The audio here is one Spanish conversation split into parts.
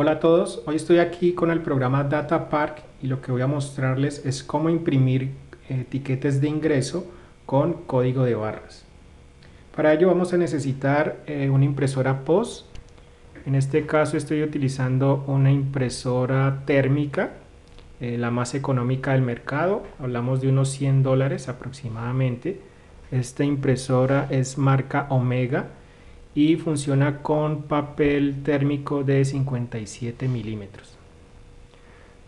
Hola a todos, hoy estoy aquí con el programa Data Park y lo que voy a mostrarles es cómo imprimir etiquetes de ingreso con código de barras. Para ello vamos a necesitar eh, una impresora POS. En este caso estoy utilizando una impresora térmica, eh, la más económica del mercado. Hablamos de unos 100 dólares aproximadamente. Esta impresora es marca Omega y funciona con papel térmico de 57 milímetros.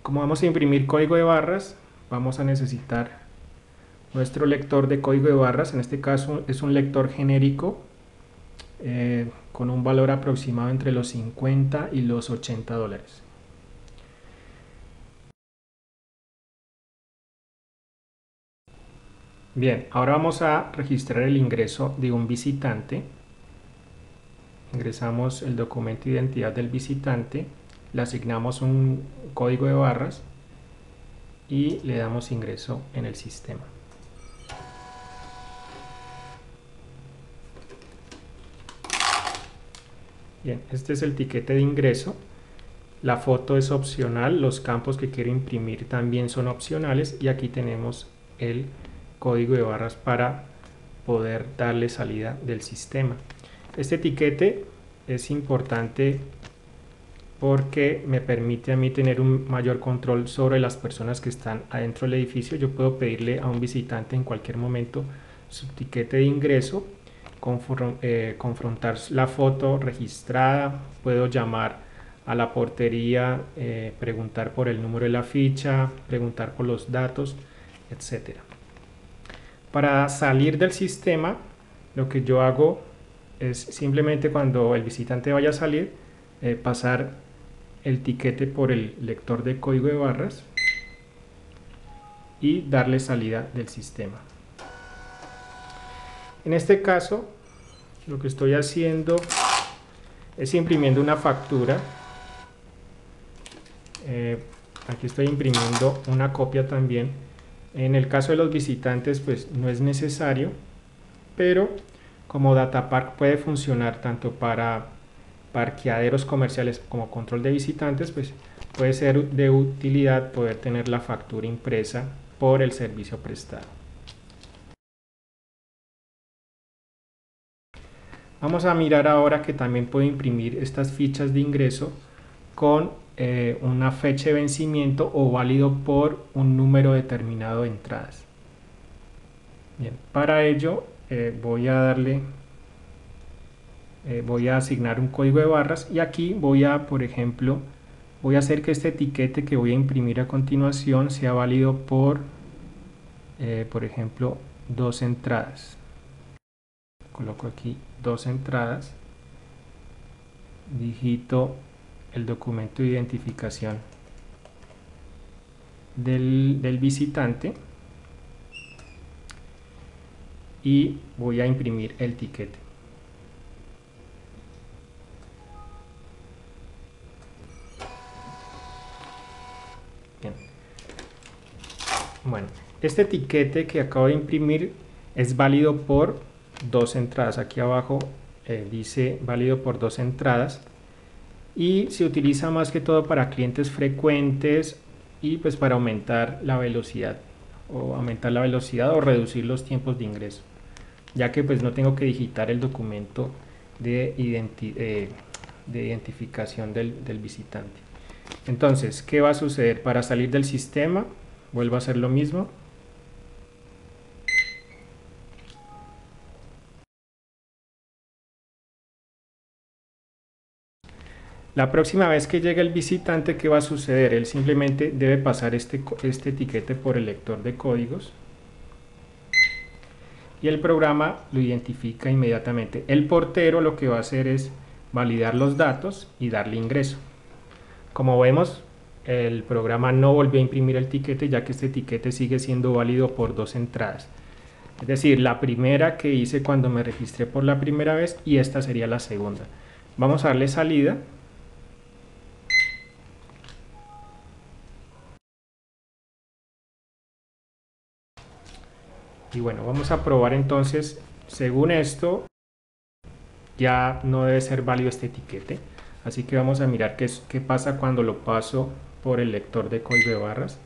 Como vamos a imprimir código de barras, vamos a necesitar nuestro lector de código de barras, en este caso es un lector genérico eh, con un valor aproximado entre los 50 y los 80 dólares. Bien, ahora vamos a registrar el ingreso de un visitante ingresamos el documento de identidad del visitante, le asignamos un código de barras y le damos ingreso en el sistema. Bien, este es el tiquete de ingreso. La foto es opcional, los campos que quiero imprimir también son opcionales y aquí tenemos el código de barras para poder darle salida del sistema. Este etiquete es importante porque me permite a mí tener un mayor control sobre las personas que están adentro del edificio. Yo puedo pedirle a un visitante en cualquier momento su etiquete de ingreso, eh, confrontar la foto registrada, puedo llamar a la portería, eh, preguntar por el número de la ficha, preguntar por los datos, etc. Para salir del sistema, lo que yo hago es simplemente cuando el visitante vaya a salir, eh, pasar el tiquete por el lector de código de barras y darle salida del sistema. En este caso, lo que estoy haciendo es imprimiendo una factura. Eh, aquí estoy imprimiendo una copia también. En el caso de los visitantes, pues no es necesario, pero como Datapark puede funcionar tanto para parqueaderos comerciales como control de visitantes, pues puede ser de utilidad poder tener la factura impresa por el servicio prestado. Vamos a mirar ahora que también puedo imprimir estas fichas de ingreso con eh, una fecha de vencimiento o válido por un número determinado de entradas. Bien, para ello eh, voy a darle eh, voy a asignar un código de barras y aquí voy a por ejemplo voy a hacer que este etiquete que voy a imprimir a continuación sea válido por eh, por ejemplo dos entradas. Coloco aquí dos entradas digito el documento de identificación del, del visitante y voy a imprimir el tiquete. Bueno, este etiquete que acabo de imprimir es válido por dos entradas. Aquí abajo eh, dice válido por dos entradas y se utiliza más que todo para clientes frecuentes y pues para aumentar la velocidad o aumentar la velocidad o reducir los tiempos de ingreso ya que pues no tengo que digitar el documento de, eh, de identificación del, del, visitante. Entonces, ¿qué va a suceder? Para salir del sistema, vuelvo a hacer lo mismo. La próxima vez que llegue el visitante, ¿qué va a suceder? Él simplemente debe pasar este, este etiquete por el lector de códigos y el programa lo identifica inmediatamente. El portero lo que va a hacer es validar los datos y darle ingreso. Como vemos, el programa no volvió a imprimir el tiquete ya que este tiquete sigue siendo válido por dos entradas. Es decir, la primera que hice cuando me registré por la primera vez y esta sería la segunda. Vamos a darle salida Y bueno, vamos a probar entonces, según esto, ya no debe ser válido este etiquete. Así que vamos a mirar qué, qué pasa cuando lo paso por el lector de código de barras.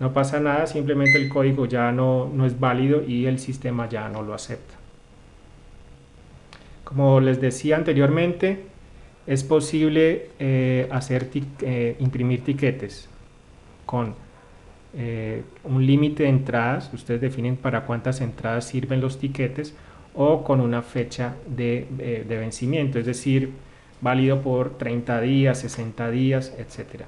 No pasa nada, simplemente el código ya no, no es válido y el sistema ya no lo acepta. Como les decía anteriormente, es posible eh, hacer eh, imprimir tiquetes con eh, un límite de entradas, ustedes definen para cuántas entradas sirven los tiquetes o con una fecha de, de vencimiento, es decir, válido por 30 días, 60 días, etc.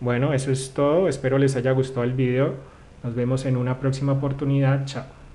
Bueno, eso es todo. Espero les haya gustado el video. Nos vemos en una próxima oportunidad. Chao.